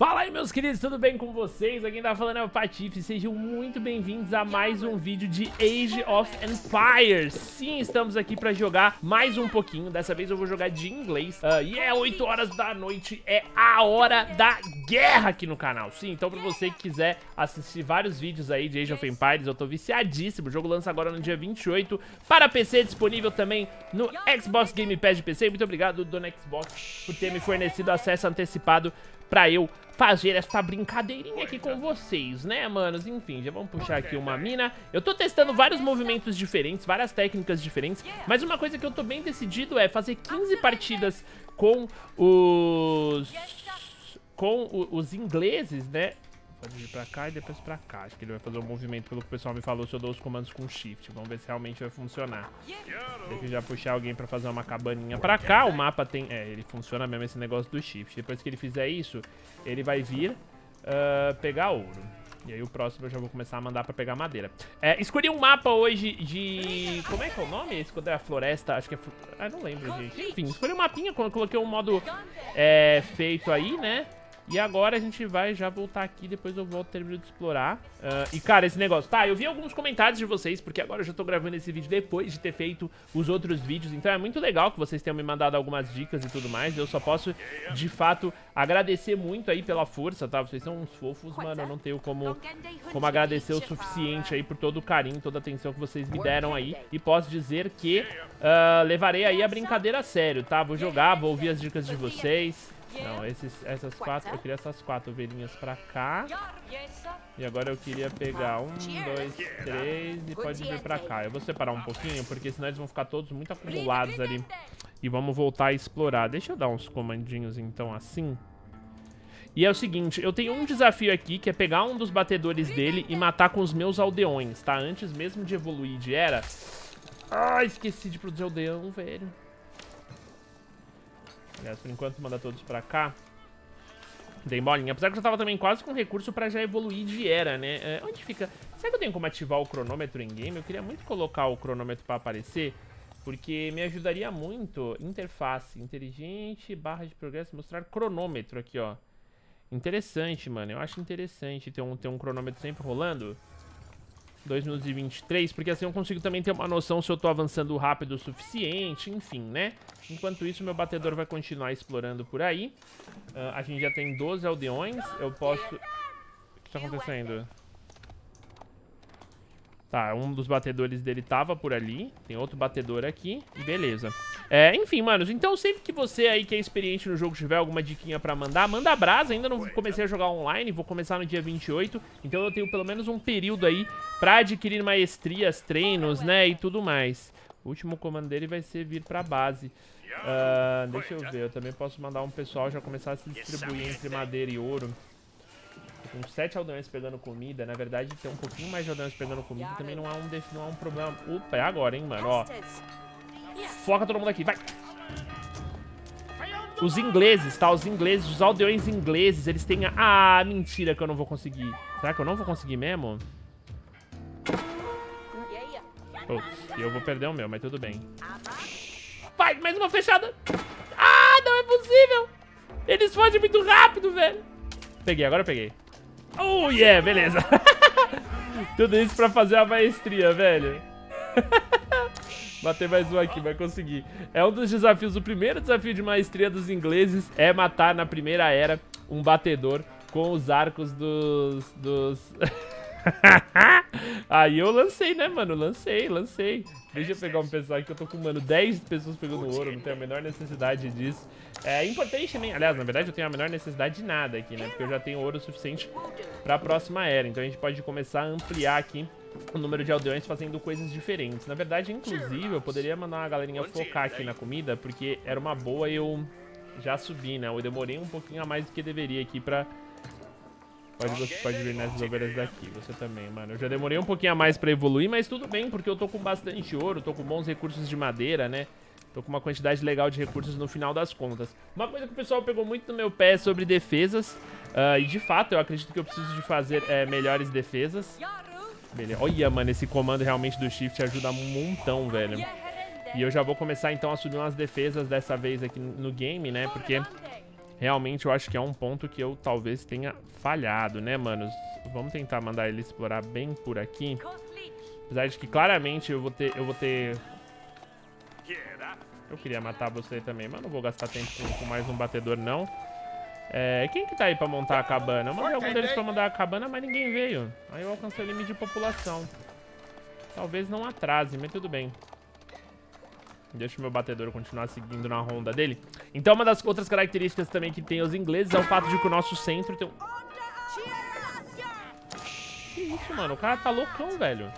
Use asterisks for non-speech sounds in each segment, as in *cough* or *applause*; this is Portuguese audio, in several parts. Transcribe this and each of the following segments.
Fala aí meus queridos, tudo bem com vocês? Aqui tá falando é o Patife, sejam muito bem-vindos a mais um vídeo de Age of Empires. Sim, estamos aqui pra jogar mais um pouquinho, dessa vez eu vou jogar de inglês. Uh, E é 8 horas da noite, é a hora da guerra aqui no canal. Sim, então pra você que quiser assistir vários vídeos aí de Age of Empires, eu tô viciadíssimo. O jogo lança agora no dia 28, para PC, disponível também no Xbox Game Pass de PC Muito obrigado, Dona Xbox, por ter me fornecido acesso antecipado pra eu fazer essa brincadeirinha aqui com vocês, né, manos? Enfim, já vamos puxar aqui uma mina. Eu tô testando vários movimentos diferentes, várias técnicas diferentes, mas uma coisa que eu tô bem decidido é fazer 15 partidas com os... com os ingleses, né? Pode vir pra cá e depois pra cá. Acho que ele vai fazer um movimento pelo que o pessoal me falou se eu dou os comandos com shift. Vamos ver se realmente vai funcionar. Deixa eu já puxar alguém pra fazer uma cabaninha pra cá. O mapa tem... É, ele funciona mesmo esse negócio do shift. Depois que ele fizer isso, ele vai vir uh, pegar ouro. E aí o próximo eu já vou começar a mandar pra pegar madeira. É, escolhi um mapa hoje de... Como é que é o nome? Esse quando é a floresta, acho que é... Ah, não lembro, gente. Enfim, escolhi um mapinha, coloquei um modo é, feito aí, né? E agora a gente vai já voltar aqui, depois eu volto termino de explorar. Uh, e, cara, esse negócio... Tá, eu vi alguns comentários de vocês, porque agora eu já tô gravando esse vídeo depois de ter feito os outros vídeos. Então é muito legal que vocês tenham me mandado algumas dicas e tudo mais. Eu só posso, de fato, agradecer muito aí pela força, tá? Vocês são uns fofos, mano. Eu não tenho como, como agradecer o suficiente aí por todo o carinho, toda a atenção que vocês me deram aí. E posso dizer que uh, levarei aí a brincadeira a sério, tá? Vou jogar, vou ouvir as dicas de vocês. Não, esses, essas quatro, eu queria essas quatro ovelhinhas pra cá. E agora eu queria pegar um, dois, três e pode vir pra cá. Eu vou separar um pouquinho, porque senão eles vão ficar todos muito acumulados ali. E vamos voltar a explorar. Deixa eu dar uns comandinhos então assim. E é o seguinte, eu tenho um desafio aqui, que é pegar um dos batedores dele e matar com os meus aldeões, tá? Antes mesmo de evoluir de era... Ah, esqueci de produzir aldeão, velho. Aliás, por enquanto, manda todos pra cá. Dei bolinha. Apesar que eu já tava também quase com recurso pra já evoluir de era, né? É, onde fica... Será que eu tenho como ativar o cronômetro em game? Eu queria muito colocar o cronômetro pra aparecer, porque me ajudaria muito. Interface, inteligente, barra de progresso, mostrar cronômetro aqui, ó. Interessante, mano. Eu acho interessante ter um, ter um cronômetro sempre rolando. 2 minutos e 23, porque assim eu consigo também ter uma noção se eu tô avançando rápido o suficiente, enfim, né? Enquanto isso, meu batedor vai continuar explorando por aí. Uh, a gente já tem 12 aldeões, eu posso... O que tá acontecendo? Tá, um dos batedores dele tava por ali. Tem outro batedor aqui. Beleza. É, enfim, manos, então sempre que você aí que é experiente no jogo tiver alguma diquinha pra mandar, manda brasa. Ainda não comecei a jogar online, vou começar no dia 28. Então eu tenho pelo menos um período aí pra adquirir maestrias, treinos, né, e tudo mais. O último comando dele vai ser vir pra base. Uh, deixa eu ver, eu também posso mandar um pessoal já começar a se distribuir entre madeira e ouro com sete aldeões pegando comida, na verdade ter um pouquinho mais de aldeões pegando comida também não é um, não é um problema. Opa, é agora, hein, mano, ó. Foca todo mundo aqui, vai. Os ingleses, tá? Os ingleses, os aldeões ingleses, eles têm a... Ah, mentira que eu não vou conseguir. Será que eu não vou conseguir mesmo? Putz, eu vou perder o meu, mas tudo bem. Vai, mais uma fechada. Ah, não é possível. Eles fogem muito rápido, velho. Peguei, agora eu peguei. Oh, yeah, beleza. *laughs* Tudo isso pra fazer a maestria, velho. *laughs* Bater mais um aqui, vai conseguir. É um dos desafios, o primeiro desafio de maestria dos ingleses é matar na primeira era um batedor com os arcos dos... dos... *laughs* Aí eu lancei, né, mano? Lancei, lancei. Deixa eu pegar um pessoal aqui que eu tô com, mano, 10 pessoas pegando ouro. Não tenho a menor necessidade disso. É importante também... Aliás, na verdade, eu tenho a menor necessidade de nada aqui, né? Porque eu já tenho ouro suficiente pra próxima era. Então a gente pode começar a ampliar aqui o número de aldeões fazendo coisas diferentes. Na verdade, inclusive, eu poderia mandar uma galerinha focar aqui na comida, porque era uma boa eu já subir, né? Eu demorei um pouquinho a mais do que deveria aqui pra Pode, você pode vir nessas ovelhas daqui, você também, mano. Eu já demorei um pouquinho a mais pra evoluir, mas tudo bem, porque eu tô com bastante ouro, tô com bons recursos de madeira, né? Tô com uma quantidade legal de recursos no final das contas. Uma coisa que o pessoal pegou muito no meu pé é sobre defesas. Uh, e de fato, eu acredito que eu preciso de fazer é, melhores defesas. Beleza. Olha, mano, esse comando realmente do shift ajuda um montão, velho. E eu já vou começar então a subir umas defesas dessa vez aqui no game, né? Porque Realmente eu acho que é um ponto que eu talvez tenha falhado, né, manos? Vamos tentar mandar ele explorar bem por aqui. Apesar de que claramente eu vou ter... Eu vou ter... Eu queria matar você também, mas não vou gastar tempo com mais um batedor, não. É, quem que tá aí pra montar a cabana? Eu mandei algum deles pra mandar a cabana, mas ninguém veio. Aí eu alcancei o limite de população. Talvez não atrase, mas tudo bem. Deixa o meu batedor continuar seguindo na ronda dele. Então uma das outras características também que tem os ingleses é o fato de que o nosso centro tem um... Que isso, mano? O cara tá loucão, velho.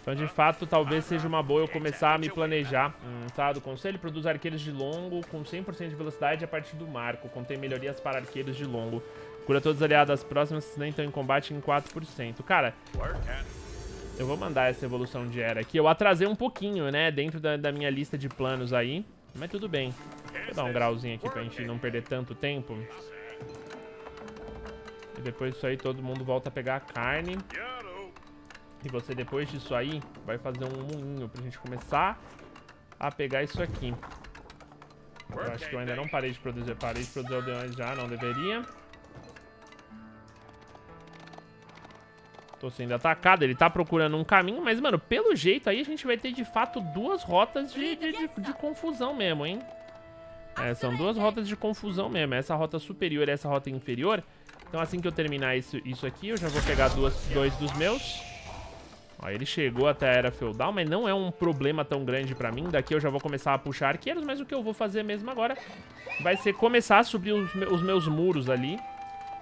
Então, de fato, talvez seja uma boa eu começar a me planejar. Hum, tá, do conselho, produz arqueiros de longo com 100% de velocidade a partir do marco. Contém melhorias para arqueiros de longo. Cura todos os aliados próximas que estão em combate em 4%. Cara, eu vou mandar essa evolução de era aqui. Eu atrasei um pouquinho, né, dentro da, da minha lista de planos aí. Mas tudo bem. Vou dar um grauzinho aqui pra gente não perder tanto tempo. E depois disso aí todo mundo volta a pegar a carne. E você, depois disso aí, vai fazer um moinho pra gente começar a pegar isso aqui. Eu acho que eu ainda não parei de produzir. Parei de produzir aldeões já, não deveria. Tô sendo atacado, ele tá procurando um caminho, mas, mano, pelo jeito aí a gente vai ter, de fato, duas rotas de, de, de, de confusão mesmo, hein? É, são duas rotas de confusão mesmo, essa rota superior e essa rota inferior. Então assim que eu terminar isso, isso aqui, eu já vou pegar duas, dois dos meus. Ó, ele chegou até a Era Feudal, mas não é um problema tão grande pra mim. Daqui eu já vou começar a puxar arqueiros, mas o que eu vou fazer mesmo agora vai ser começar a subir os, os meus muros ali.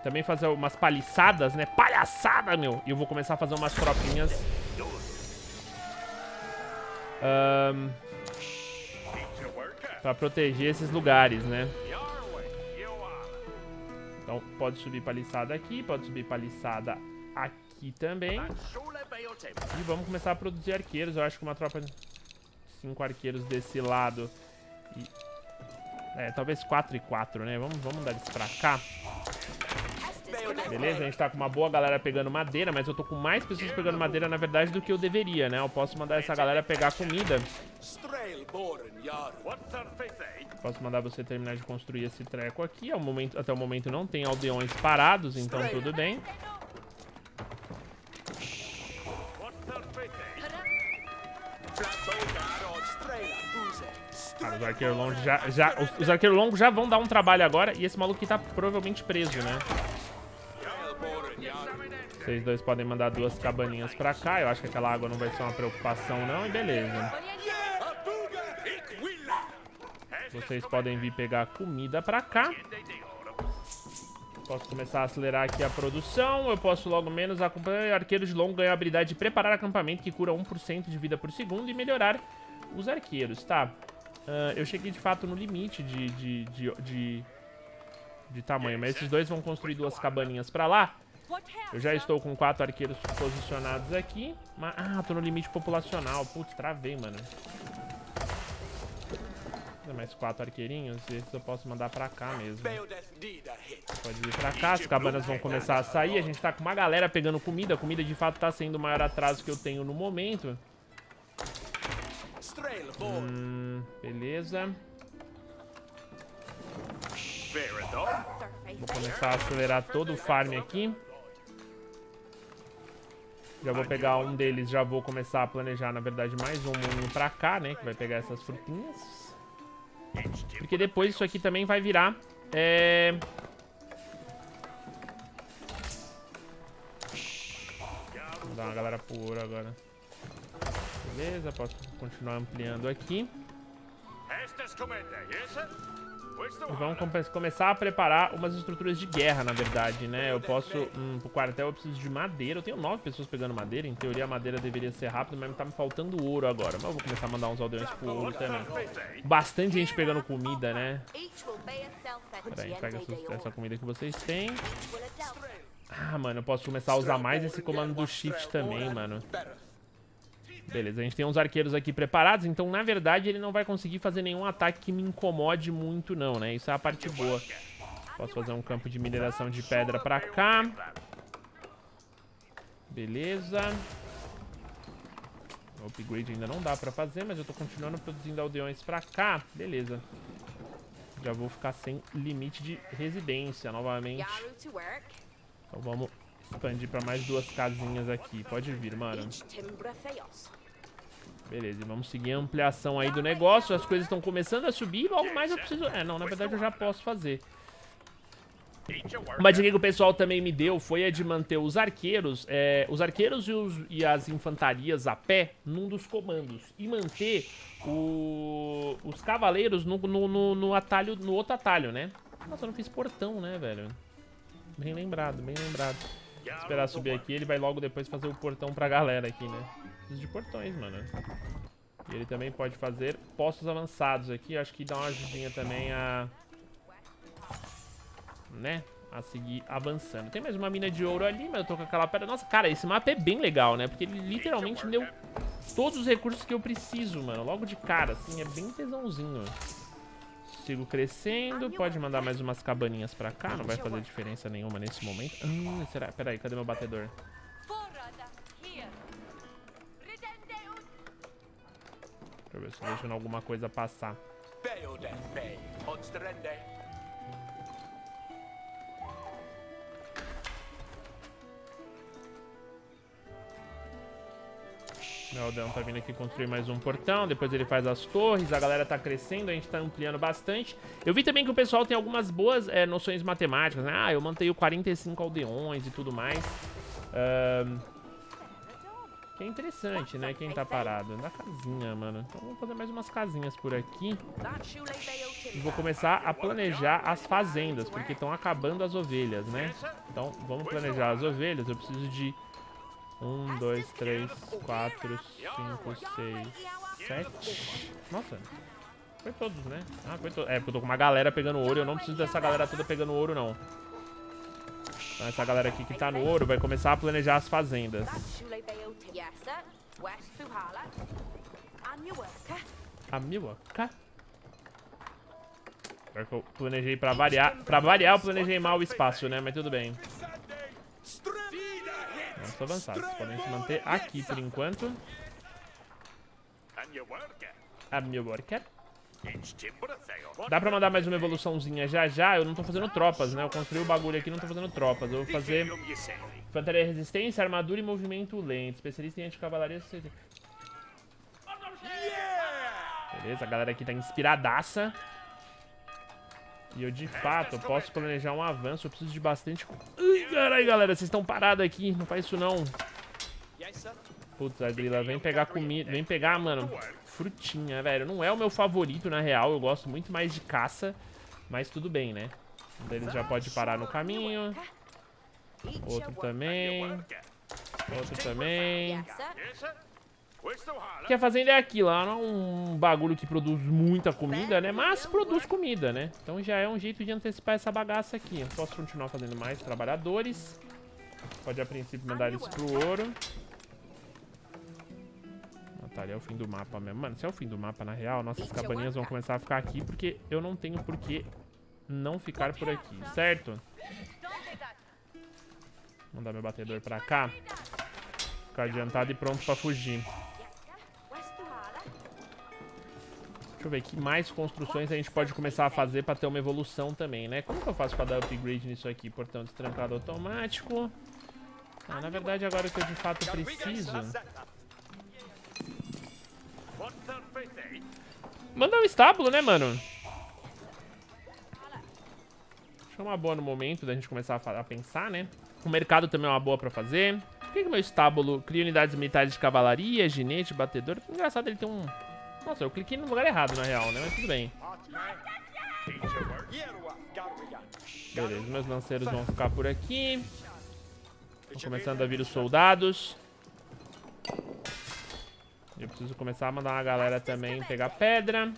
Também fazer umas paliçadas, né? Palhaçada, meu! E eu vou começar a fazer umas tropinhas. Um, pra proteger esses lugares, né? Então, pode subir paliçada aqui, pode subir paliçada aqui também. E vamos começar a produzir arqueiros. Eu acho que uma tropa de 5 arqueiros desse lado. E... É, talvez 4 e 4, né? Vamos, vamos dar eles pra cá. Beleza, a gente tá com uma boa galera pegando madeira, mas eu tô com mais pessoas pegando madeira, na verdade, do que eu deveria, né? Eu posso mandar essa galera pegar comida. Posso mandar você terminar de construir esse treco aqui. Ao momento, até o momento não tem aldeões parados, então tudo bem. Cara, os arqueiros longos já, já, os, os arqueiros longos já vão dar um trabalho agora e esse maluco aqui tá provavelmente preso, né? Vocês dois podem mandar duas cabaninhas pra cá. Eu acho que aquela água não vai ser uma preocupação, não. E beleza. Vocês podem vir pegar comida pra cá. Posso começar a acelerar aqui a produção. Eu posso logo menos acompanhar. Arqueiro de longo ganha a habilidade de preparar acampamento, que cura 1% de vida por segundo. E melhorar os arqueiros, tá? Uh, eu cheguei de fato no limite de, de, de, de, de tamanho. Mas esses dois vão construir duas cabaninhas pra lá. Eu já estou com quatro arqueiros posicionados aqui. Mas, ah, tô no limite populacional. Putz, travei, mano. Mais quatro arqueirinhos. Esses eu posso mandar pra cá mesmo. Pode vir pra cá. As cabanas vão começar a sair. A gente tá com uma galera pegando comida. A comida, de fato, tá sendo o maior atraso que eu tenho no momento. Hum, beleza. Vou começar a acelerar todo o farm aqui. Já vou pegar um deles, já vou começar a planejar, na verdade, mais um moinho pra cá, né? Que vai pegar essas frutinhas. Porque depois isso aqui também vai virar... É... Vou dar uma galera pura agora. Beleza, posso continuar ampliando aqui. E vamos começar a preparar umas estruturas de guerra, na verdade, né? Eu posso... Hum, pro quartel eu preciso de madeira. Eu tenho nove pessoas pegando madeira. Em teoria a madeira deveria ser rápida, mas tá me faltando ouro agora. Mas eu vou começar a mandar uns aldeões pro ouro também. Bastante gente pegando comida, né? Pera aí, pega essa, essa comida que vocês têm. Ah, mano, eu posso começar a usar mais esse comando do shift também, mano. Beleza, a gente tem uns arqueiros aqui preparados, então na verdade ele não vai conseguir fazer nenhum ataque que me incomode muito não, né? Isso é a parte boa. Posso fazer um campo de mineração de pedra pra cá. Beleza. O upgrade ainda não dá pra fazer, mas eu tô continuando produzindo aldeões pra cá. Beleza. Já vou ficar sem limite de residência novamente. Então vamos expandir pra mais duas casinhas aqui. Pode vir, mano. Beleza, e vamos seguir a ampliação aí do negócio. As coisas estão começando a subir logo mais eu preciso... É, não, na verdade eu já posso fazer. Uma dica que o pessoal também me deu foi a de manter os arqueiros, é, os arqueiros e, os, e, as infantarias a pé num dos comandos. E manter o, os cavaleiros no, no, no, no, atalho, no outro atalho, né? Nossa, eu não fiz portão, né, velho? Bem lembrado, bem lembrado. Vou esperar subir aqui, ele vai logo depois fazer o portão pra galera aqui, né? Preciso de portões, mano. E ele também pode fazer postos avançados aqui. Acho que dá uma ajudinha também a né? A seguir avançando. Tem mais uma mina de ouro ali, mas eu tô com aquela pedra. Nossa, cara, esse mapa é bem legal, né? Porque ele literalmente me deu todos os recursos que eu preciso, mano. Logo de cara, assim, é bem tesãozinho. Sigo crescendo. Pode mandar mais umas cabaninhas pra cá. Não vai fazer diferença nenhuma nesse momento. Hum, será? Pera aí, cadê meu batedor? Eu ver se deixando alguma coisa passar. Meu aldeão tá vindo aqui construir mais um portão, depois ele faz as torres, a galera tá crescendo, a gente tá ampliando bastante. Eu vi também que o pessoal tem algumas boas é, noções matemáticas, né? Ah, eu mantenho 45 aldeões e tudo mais. Um, que é interessante, né? Quem tá parado. Da casinha, mano. Então vamos fazer mais umas casinhas por aqui. E vou começar a planejar as fazendas, porque estão acabando as ovelhas, né? Então vamos planejar as ovelhas. Eu preciso de um, dois, três, quatro, cinco, seis, sete. Nossa. Foi todos, né? Ah, foi todos. É, porque eu tô com uma galera pegando ouro. Eu não preciso dessa galera toda pegando ouro, não. Então, essa galera aqui que tá no ouro vai começar a planejar as fazendas. A Milwaukee? Pior que eu planejei pra variar. Pra variar, eu planejei mal o espaço, né? Mas tudo bem. Vamos avançar. Vocês podem se manter aqui por enquanto. A worker. Dá pra mandar mais uma evoluçãozinha já já. Eu não tô fazendo tropas, né? Eu construí o bagulho aqui não tô fazendo tropas. Eu vou fazer infantaria resistência, armadura e movimento lento. Especialista em anticavalaria. Beleza, a galera aqui tá inspiradaça. E eu, de fato, posso planejar um avanço. Eu preciso de bastante... Ai, caralho, galera. Vocês estão parados aqui. Não faz isso, não. Putz, a. Vem pegar comida. Vem pegar, mano, frutinha, velho. Não é o meu favorito, na real. Eu gosto muito mais de caça. Mas tudo bem, né? Um deles já pode parar no caminho. Outro também. Outro também. Que a fazenda é aquilo, ela não é um bagulho que produz muita comida, né? Mas produz comida, né? Então já é um jeito de antecipar essa bagaça aqui. Posso continuar fazendo mais trabalhadores. Pode a princípio mandar eles pro ouro. Natália, é o fim do mapa mesmo. Mano, se é o fim do mapa, na real, nossas cabaninhas vão começar a ficar aqui porque eu não tenho por que não ficar por aqui, certo? Vou mandar meu batedor pra cá. Ficar adiantado e pronto pra fugir. Deixa eu ver que mais construções a gente pode começar a fazer pra ter uma evolução também, né? Como que eu faço pra dar upgrade nisso aqui? Portão destrancado automático. Ah, na verdade, agora que eu de fato preciso... Mandar um estábulo, né, mano? Acho que é uma boa no momento da gente começar a, a pensar, né? O mercado também é uma boa pra fazer. Por que, que meu estábulo cria unidades militares de cavalaria, ginete, batedor? Engraçado, ele tem um nossa, eu cliquei no lugar errado, na real, né? Mas tudo bem. Beleza, meus lanceiros vão ficar por aqui. Estão começando a vir os soldados. Eu preciso começar a mandar uma galera também pegar pedra.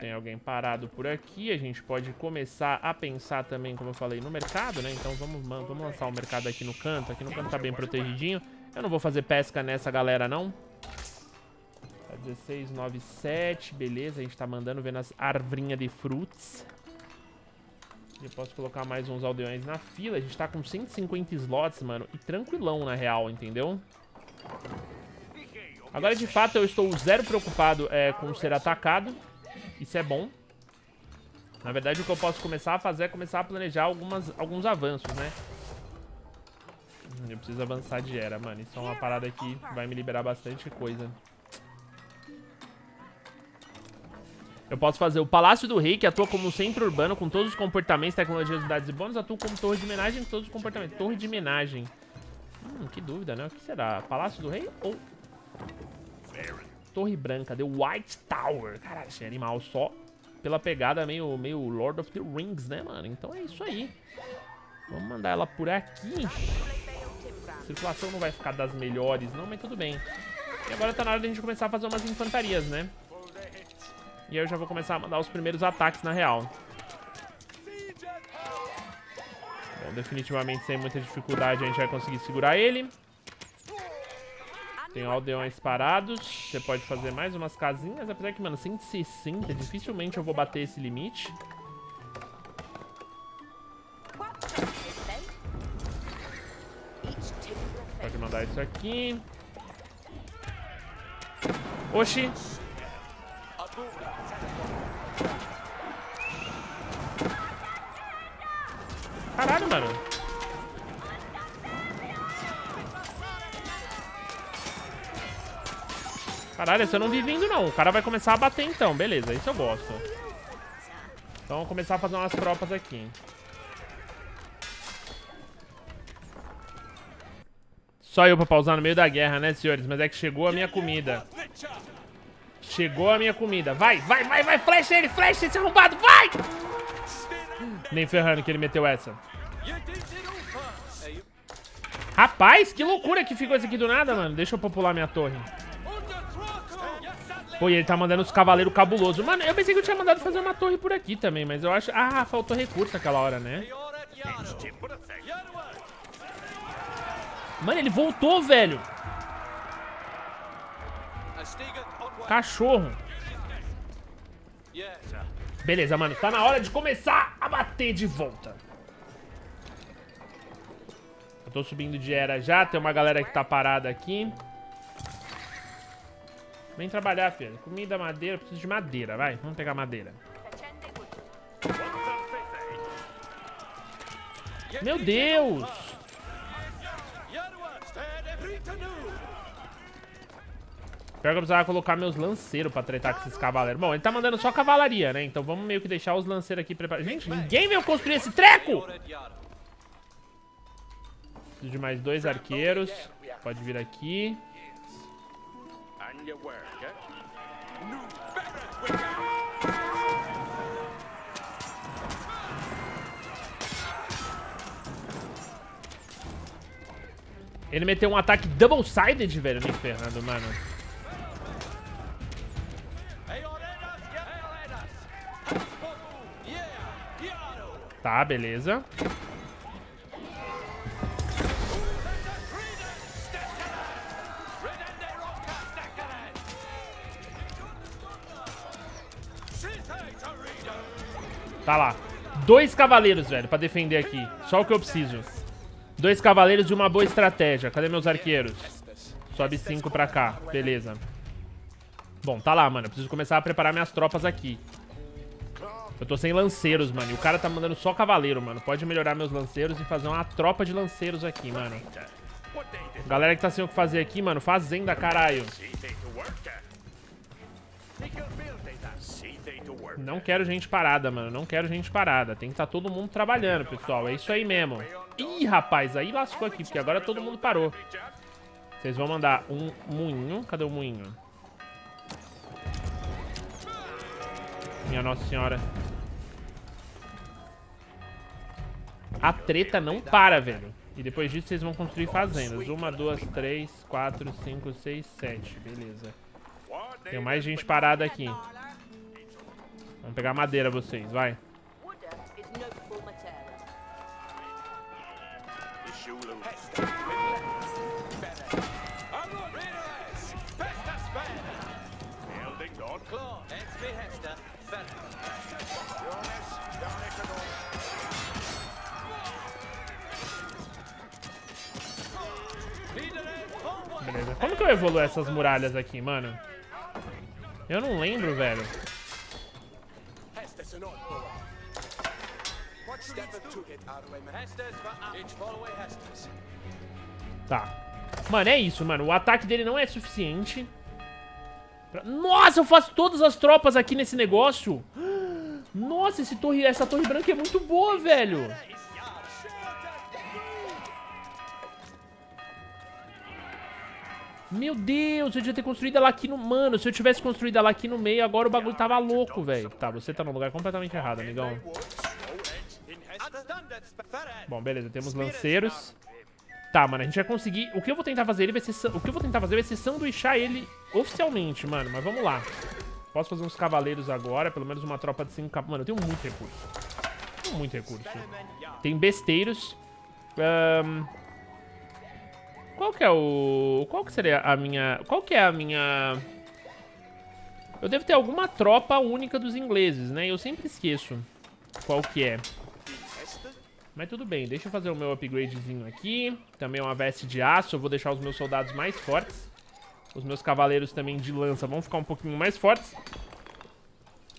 Tem alguém parado por aqui. A gente pode começar a pensar também, como eu falei, no mercado, né? Então vamos, vamos lançar o mercado aqui no canto. Aqui no canto tá bem protegidinho. Eu não vou fazer pesca nessa galera, não. 1697, beleza. A gente tá mandando vendo as arvrinhas de frutos. Eu posso colocar mais uns aldeões na fila. A gente tá com 150 slots, mano. E tranquilão, na real, entendeu? Agora, de fato, eu estou zero preocupado é, com ser atacado. Isso é bom. Na verdade, o que eu posso começar a fazer é começar a planejar algumas, alguns avanços, né? Eu preciso avançar de era, mano. Isso é uma parada que vai me liberar bastante coisa. Eu posso fazer o Palácio do Rei, que atua como um centro urbano com todos os comportamentos, tecnologias, unidades e bônus. Atua como torre de homenagem com todos os comportamentos. Torre de homenagem. Hum, que dúvida, né? O que será? Palácio do Rei ou... Torre Branca, The White Tower. Caralho, esse animal só pela pegada meio, meio Lord of the Rings, né, mano? Então é isso aí. Vamos mandar ela por aqui. A circulação não vai ficar das melhores, não, mas tudo bem. E agora tá na hora de a gente começar a fazer umas infantarias, né? E aí eu já vou começar a mandar os primeiros ataques na real. Bom, definitivamente sem muita dificuldade a gente vai conseguir segurar ele. Tem aldeões parados. Você pode fazer mais umas casinhas. Apesar que, mano, 160, dificilmente eu vou bater esse limite. Pode mandar isso aqui. Oxi. Caralho, mano. Caralho, eu não vi vindo, não. O cara vai começar a bater, então. Beleza, isso eu gosto. Então, vamos começar a fazer umas tropas aqui. Só eu pra pausar no meio da guerra, né, senhores? Mas é que chegou a minha comida. Chegou a minha comida. Vai, vai, vai, vai. Flecha ele, flecha esse arrombado. Vai! Nem ferrando que ele meteu essa. Rapaz, que loucura que ficou isso aqui do nada, mano. Deixa eu popular minha torre. Pô, e ele tá mandando os cavaleiros cabulosos. Mano, eu pensei que eu tinha mandado fazer uma torre por aqui também, mas eu acho... Ah, faltou recurso naquela hora, né? Mano, ele voltou, velho. Cachorro. Beleza, mano. Tá na hora de começar a bater de volta. Eu tô subindo de era já. Tem uma galera que tá parada aqui. Vem trabalhar, filho. Comida, madeira. Preciso de madeira, vai. Vamos pegar madeira. Meu Deus! Pior que eu precisava colocar meus lanceiros pra tretar com esses cavaleiros. Bom, ele tá mandando só cavalaria, né? Então vamos meio que deixar os lanceiros aqui preparados. Gente, ninguém veio construir esse treco! Preciso de mais dois arqueiros. Pode vir aqui. Ele meteu um ataque double-sided, velho, me ferrando, mano. Tá, beleza. Tá lá. Dois cavaleiros, velho, pra defender aqui. Só o que eu preciso. Dois cavaleiros e uma boa estratégia. Cadê meus arqueiros? Sobe cinco pra cá. Beleza. Bom, tá lá, mano. Eu preciso começar a preparar minhas tropas aqui. Eu tô sem lanceiros, mano. E o cara tá mandando só cavaleiro, mano. Pode melhorar meus lanceiros e fazer uma tropa de lanceiros aqui, mano. Galera que tá sem o que fazer aqui, mano. Fazenda, caralho. Não quero gente parada, mano. Não quero gente parada. Tem que estar tá todo mundo trabalhando, pessoal. É isso aí mesmo. Ih, rapaz. Aí lascou aqui, porque agora todo mundo parou. Vocês vão mandar um moinho. Cadê o moinho? Minha Nossa Senhora. A treta não para, velho. E depois disso vocês vão construir fazendas. Uma, duas, três, quatro, cinco, seis, sete. Beleza. Tem mais gente parada aqui. Vamos pegar madeira vocês, vai. Beleza. Como que eu evoluo essas muralhas aqui, mano? Eu não lembro, velho. Tá. Mano, é isso, mano. O ataque dele não é suficiente. Pra... Nossa, eu faço todas as tropas aqui nesse negócio. Nossa, esse torre, essa torre branca é muito boa, velho. Meu Deus, eu devia ter construído ela aqui no... Mano, se eu tivesse construído ela aqui no meio, agora o bagulho tava louco, velho. Tá, você tá no lugar completamente errado, amigão. Bom, beleza, temos lanceiros. Tá, mano, a gente vai conseguir... O que eu vou tentar fazer ele vai ser... O que eu vou tentar fazer vai ser sanduichar ele oficialmente, mano. Mas vamos lá. Posso fazer uns cavaleiros agora, pelo menos uma tropa de 5 Mano, eu tenho muito recurso. Tenho muito recurso. Tem besteiros. Um... Qual que é o... Qual que seria a minha... Qual que é a minha... Eu devo ter alguma tropa única dos ingleses, né? Eu sempre esqueço qual que é. Mas tudo bem, deixa eu fazer o meu upgradezinho aqui. Também uma veste de aço, eu vou deixar os meus soldados mais fortes. Os meus cavaleiros também de lança vão ficar um pouquinho mais fortes.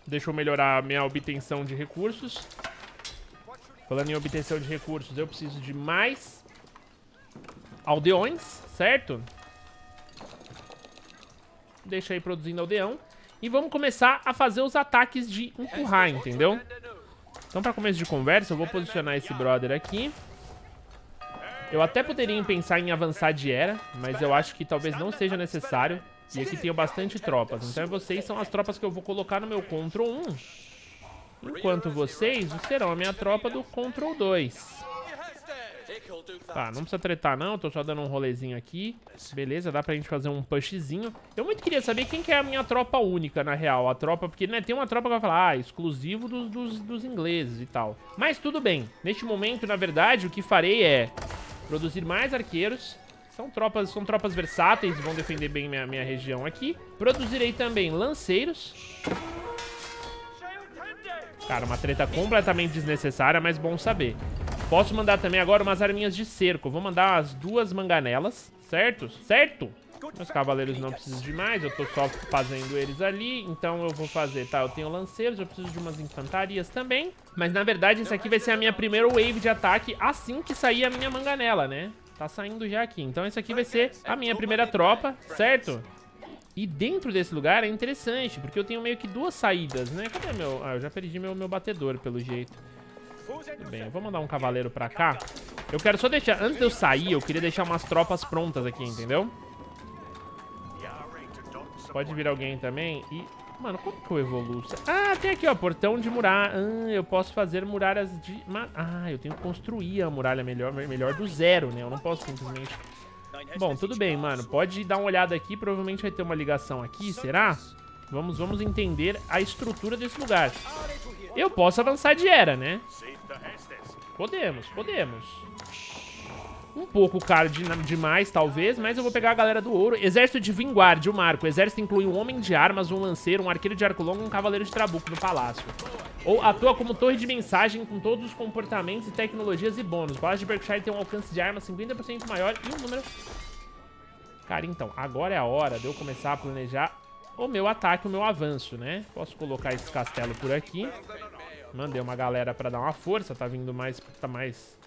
Deixa eu melhorar a minha obtenção de recursos. Falando em obtenção de recursos, eu preciso de mais aldeões, certo? Deixa aí produzindo aldeão. E vamos começar a fazer os ataques de empurrar, entendeu? Então, para começo de conversa, eu vou posicionar esse brother aqui. Eu até poderia pensar em avançar de era, mas eu acho que talvez não seja necessário. E aqui tenho bastante tropas. Então vocês são as tropas que eu vou colocar no meu Ctrl 1. Enquanto vocês serão a minha tropa do Ctrl 2. Tá, não precisa tretar não, tô só dando um rolezinho aqui. Beleza, dá pra gente fazer um pushzinho. Eu muito queria saber quem que é a minha tropa única, na real. A tropa, porque né, tem uma tropa que vai falar, ah, exclusivo dos, dos, dos ingleses e tal. Mas tudo bem. Neste momento, na verdade, o que farei é produzir mais arqueiros. São tropas, são tropas versáteis, vão defender bem minha, minha região aqui. Produzirei também lanceiros. Cara, uma treta completamente desnecessária, mas bom saber. Posso mandar também agora umas arminhas de cerco. Vou mandar as duas manganelas, certo? Certo? Meus cavaleiros não precisam de mais, eu tô só fazendo eles ali, então eu vou fazer, tá, eu tenho lanceiros, eu preciso de umas infantarias também, mas na verdade esse aqui vai ser a minha primeira wave de ataque assim que sair a minha manganela, né? Tá saindo já aqui, então esse aqui vai ser a minha primeira tropa, certo? E dentro desse lugar é interessante, porque eu tenho meio que duas saídas, né? Cadê meu... Ah, eu já perdi meu, meu batedor, pelo jeito. Tudo bem, eu vou mandar um cavaleiro pra cá. Eu quero só deixar... Antes de eu sair, eu queria deixar umas tropas prontas aqui, entendeu? Pode vir alguém também e... Mano, como que eu evoluo? Ah, tem aqui, ó, portão de muralha. Ah, eu posso fazer muralhas de... Ah, eu tenho que construir a muralha melhor, melhor do zero, né? Eu não posso simplesmente Bom, tudo bem, mano. Pode dar uma olhada aqui. Provavelmente vai ter uma ligação aqui, será? Vamos, vamos entender a estrutura desse lugar. Eu posso avançar de era, né? Podemos, podemos. Um pouco caro de, demais, talvez, mas eu vou pegar a galera do ouro. Exército de Vinguard, o marco. O exército inclui um homem de armas, um lanceiro, um arqueiro de arco longo e um cavaleiro de trabuco no palácio. Ou atua como torre de mensagem com todos os comportamentos e tecnologias e bônus. O palácio de Berkshire tem um alcance de armas 50% maior e um número... Cara, então, agora é a hora de eu começar a planejar o meu ataque, o meu avanço, né? Posso colocar esse castelo por aqui. Mandei uma galera pra dar uma força, tá vindo mais... Tá mais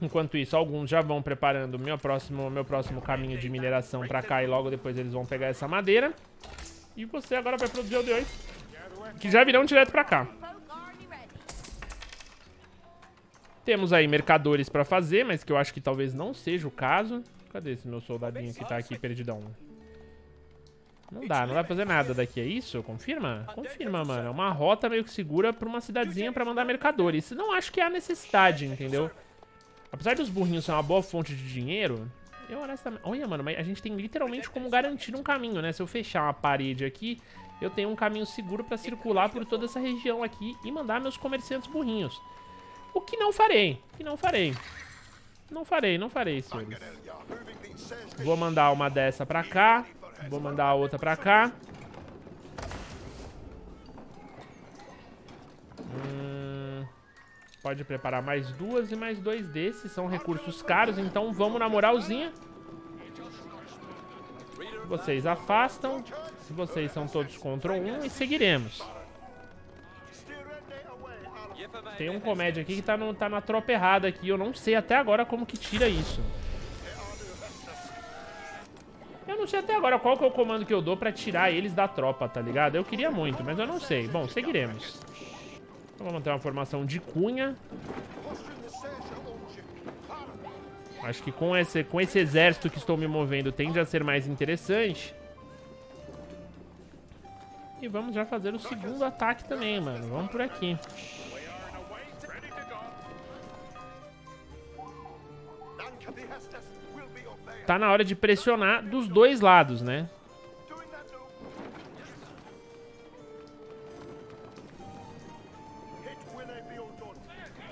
Enquanto isso, alguns já vão preparando meu próximo, meu próximo caminho de mineração pra cá e logo depois eles vão pegar essa madeira. E você agora vai produzir aldeões que já virão direto pra cá. Temos aí mercadores pra fazer, mas que eu acho que talvez não seja o caso. Cadê esse meu soldadinho que tá aqui perdidão? Não dá, não vai fazer nada daqui, é isso? Confirma? Confirma, mano. É uma rota meio que segura pra uma cidadezinha pra mandar mercadores. Não acho que há necessidade, entendeu? Apesar dos burrinhos ser uma boa fonte de dinheiro, eu honestamente... Olha, mano, mas a gente tem literalmente como garantir um caminho, né? Se eu fechar uma parede aqui, eu tenho um caminho seguro pra circular por toda essa região aqui e mandar meus comerciantes burrinhos. O que não farei, o que não farei. Não farei, não farei, senhores. Vou mandar uma dessa pra cá. Vou mandar a outra pra cá. Pode preparar mais duas e mais dois desses. São recursos caros, então vamos na moralzinha. Vocês afastam. Vocês são todos contra um e seguiremos. Tem um comédia aqui que tá, no, tá na tropa errada aqui. Eu não sei até agora como que tira isso. Eu não sei até agora qual que é o comando que eu dou pra tirar eles da tropa, tá ligado? Eu queria muito, mas eu não sei. Bom, seguiremos. Então vamos ter uma formação de cunha. Acho que com esse, com esse exército que estou me movendo tende a ser mais interessante. E vamos já fazer o segundo ataque também, mano. Vamos por aqui. Tá na hora de pressionar dos dois lados, né?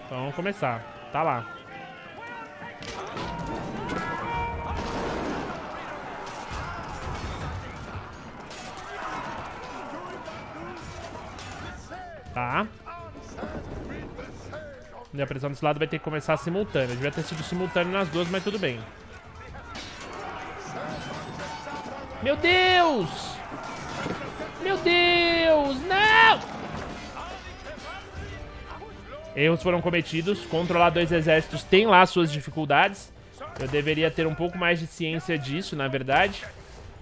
Então vamos começar. Tá lá. Tá. E a pressão desse lado vai ter que começar simultânea. Devia ter sido simultâneo nas duas, mas tudo bem. Meu Deus! Meu Deus! Não! Erros foram cometidos. Controlar dois exércitos tem lá suas dificuldades. Eu deveria ter um pouco mais de ciência disso, na verdade.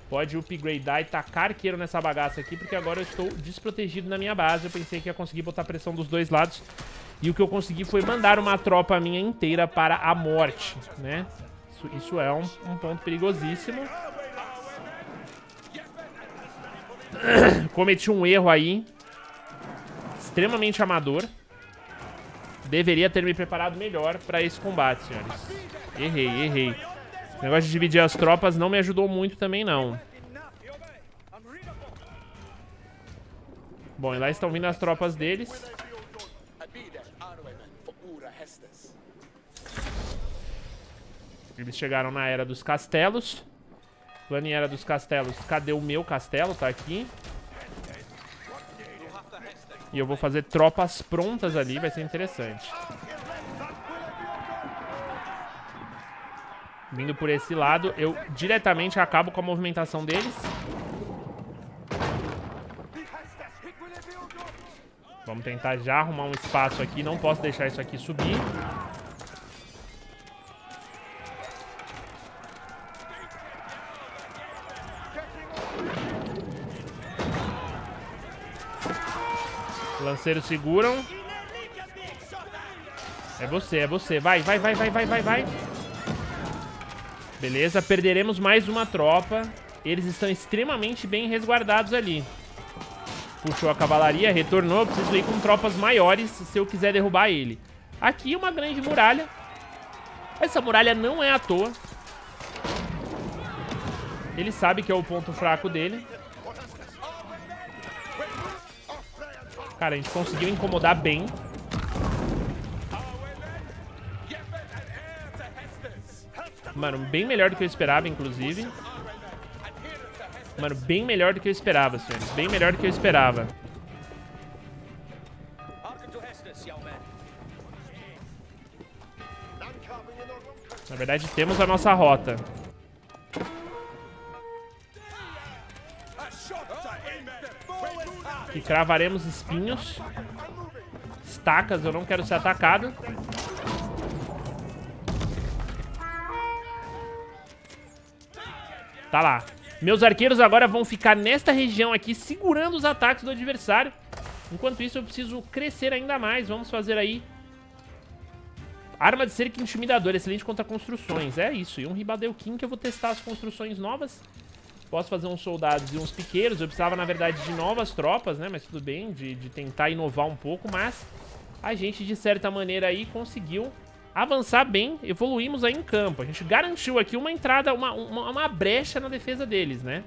Pode upgradear e tacar arqueiro nessa bagaça aqui, porque agora eu estou desprotegido na minha base. Eu pensei que ia conseguir botar pressão dos dois lados. E o que eu consegui foi mandar uma tropa minha inteira para a morte, né? Isso, isso é um, um ponto perigosíssimo. *coughs* Cometi um erro aí. Extremamente amador. Deveria ter me preparado melhor para esse combate, senhores. Errei, errei. O negócio de dividir as tropas não me ajudou muito também, não. Bom, e lá estão vindo as tropas deles. Eles chegaram na Era dos Castelos. Era dos Castelos. Cadê o meu castelo? Tá aqui. E eu vou fazer tropas prontas ali, vai ser interessante. Vindo por esse lado, eu diretamente acabo com a movimentação deles. Vamos tentar já arrumar um espaço aqui. Não posso deixar isso aqui subir. Lanceiros seguram. É você, é você. Vai, vai, vai, vai, vai, vai, vai. Beleza, perderemos mais uma tropa. Eles estão extremamente bem resguardados ali. Puxou a cavalaria, retornou. Preciso ir com tropas maiores se eu quiser derrubar ele. Aqui uma grande muralha. Essa muralha não é à toa. Ele sabe que é o ponto fraco dele. Cara, a gente conseguiu incomodar bem. Mano, bem melhor do que eu esperava, inclusive. Mano, bem melhor do que eu esperava, senhores. Bem melhor do que eu esperava. Na verdade, temos a nossa rota. E cravaremos espinhos. Estacas, eu não quero ser atacado. Tá lá. Meus arqueiros agora vão ficar nesta região aqui, segurando os ataques do adversário. Enquanto isso, eu preciso crescer ainda mais. Vamos fazer aí... Arma de cerca intimidadora, excelente contra construções. É isso, e um Ribadeuquim que eu vou testar as construções novas. Posso fazer uns soldados e uns piqueiros. Eu precisava, na verdade, de novas tropas, né? Mas tudo bem, de, de tentar inovar um pouco. Mas a gente, de certa maneira, aí conseguiu avançar bem, evoluímos aí em campo. A gente garantiu aqui uma entrada, uma, uma, uma brecha na defesa deles, né?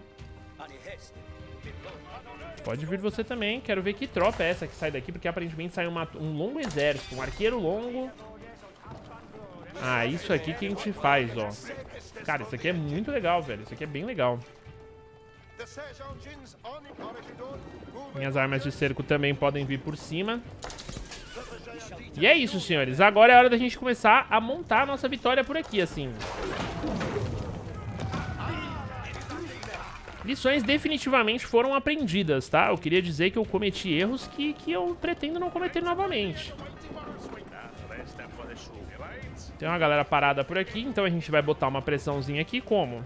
Pode vir você também. Quero ver que tropa é essa que sai daqui, porque aparentemente sai uma, um longo exército, um arqueiro longo. Ah, isso aqui que a gente faz, ó. Cara, isso aqui é muito legal, velho. Isso aqui é bem legal. Minhas armas de cerco também podem vir por cima. E é isso, senhores. Agora é hora da gente começar a montar a nossa vitória por aqui, assim. Lições definitivamente foram aprendidas, tá? Eu queria dizer que eu cometi erros que, que eu pretendo não cometer novamente. Tem uma galera parada por aqui, então a gente vai botar uma pressãozinha aqui. Como?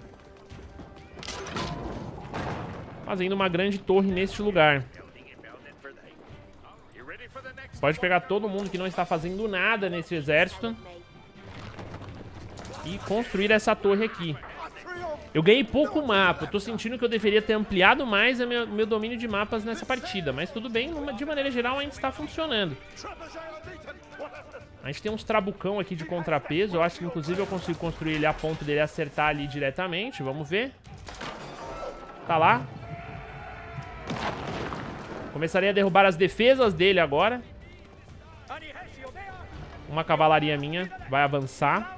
Fazendo uma grande torre neste lugar. Pode pegar todo mundo que não está fazendo nada nesse exército. E construir essa torre aqui. Eu ganhei pouco mapa. Tô sentindo que eu deveria ter ampliado mais o meu, meu domínio de mapas nessa partida. Mas tudo bem, de maneira geral ainda está funcionando. A gente tem uns trabucão aqui de contrapeso. Eu acho que inclusive eu consigo construir ele a ponto dele acertar ali diretamente. Vamos ver. Tá lá. Começarei a derrubar as defesas dele agora. Uma cavalaria minha vai avançar.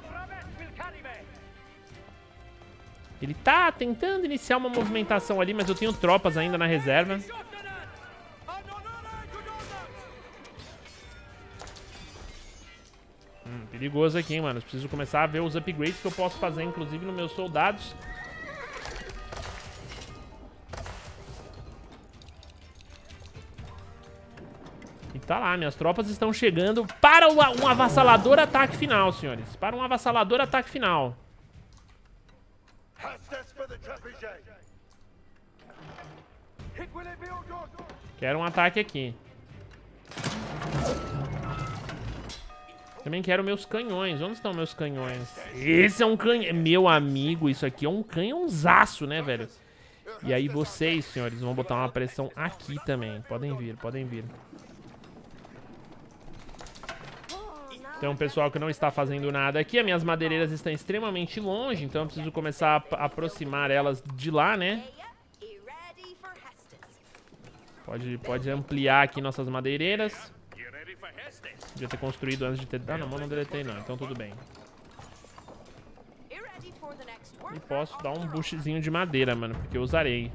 Ele tá tentando iniciar uma movimentação ali, mas eu tenho tropas ainda na reserva. Hum, perigoso aqui, hein, mano. Preciso começar a ver os upgrades que eu posso fazer, inclusive, nos meus soldados. Tá lá, minhas tropas estão chegando para um avassalador ataque final, senhores. Para um avassalador ataque final. Quero um ataque aqui. Também quero meus canhões. Onde estão meus canhões? Esse é um canhão. Meu amigo, isso aqui é um canhãozaço, né, velho? E aí vocês, senhores, vão botar uma pressão aqui também. Podem vir, podem vir. Tem um pessoal que não está fazendo nada aqui. As minhas madeireiras estão extremamente longe, então eu preciso começar a aproximar elas de lá, né? Pode, pode ampliar aqui nossas madeireiras. Podia ter construído antes de ter... Ah, não, não deletei não, então tudo bem. E posso dar um boostzinho de madeira, mano, porque eu usarei.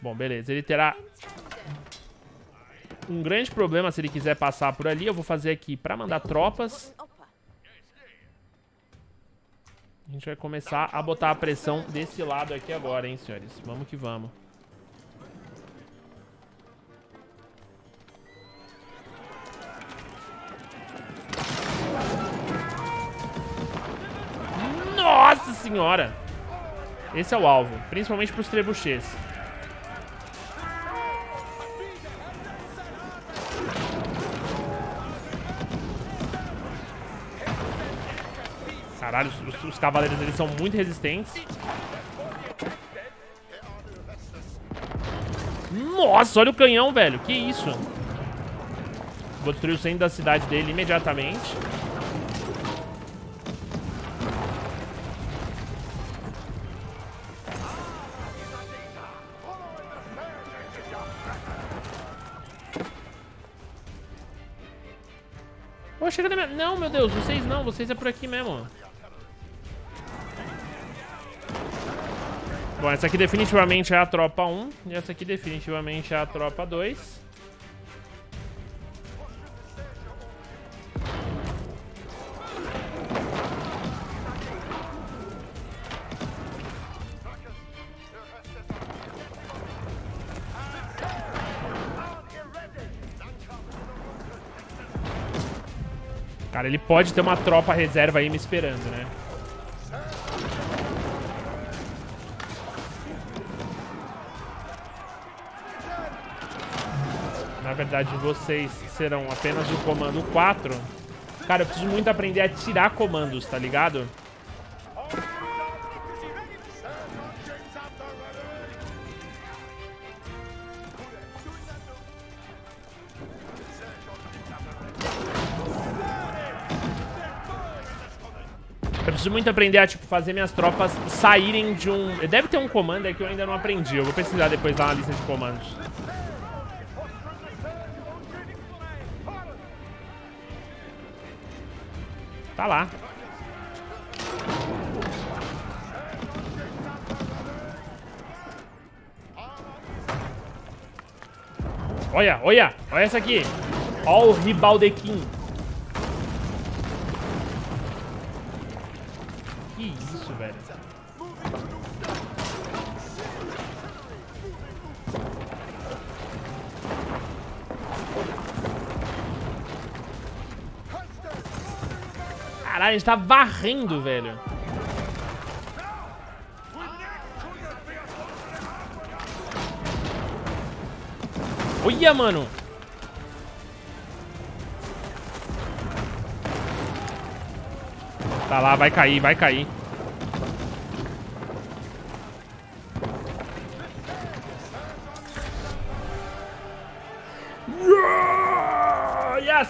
Bom, beleza. Ele terá um grande problema se ele quiser passar por ali. Eu vou fazer aqui pra mandar tropas. A gente vai começar a botar a pressão desse lado aqui agora, hein, senhores. Vamos que vamos. Nossa senhora! Esse é o alvo, principalmente para os trebuchês. Caralho, os, os cavaleiros eles são muito resistentes. Nossa, olha o canhão, velho. Que isso? Vou destruir o centro da cidade dele imediatamente. Vou chegar na minha... Não, meu Deus, vocês não. Vocês é por aqui mesmo. Bom, essa aqui definitivamente é a tropa 1 e essa aqui definitivamente é a tropa 2. Cara, ele pode ter uma tropa reserva aí me esperando, né? Verdade vocês serão apenas o comando 4. Cara, eu preciso muito aprender a tirar comandos, tá ligado? Eu preciso muito aprender a, tipo, fazer minhas tropas saírem de um... Deve ter um comando aí que eu ainda não aprendi. Eu vou precisar depois dar uma lista de comandos. Tá lá. Olha, olha, olha essa aqui. Olha o Ribaldequim. Que isso, velho. Caralho, a gente tá varrendo, velho. Olha, mano. Tá lá, vai cair, vai cair.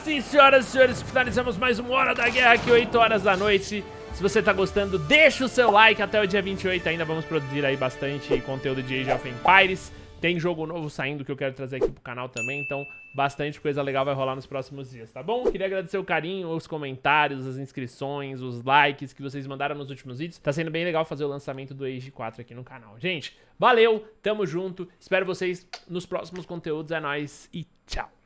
Assim, senhoras e senhores, finalizamos mais uma Hora da Guerra aqui, 8 horas da noite. Se você tá gostando, deixa o seu like até o dia 28, ainda vamos produzir aí bastante conteúdo de Age of Empires. Tem jogo novo saindo que eu quero trazer aqui pro canal também, então bastante coisa legal vai rolar nos próximos dias, tá bom? Queria agradecer o carinho, os comentários, as inscrições, os likes que vocês mandaram nos últimos vídeos. Tá sendo bem legal fazer o lançamento do Age 4 aqui no canal. Gente, valeu, tamo junto, espero vocês nos próximos conteúdos, é nóis e tchau!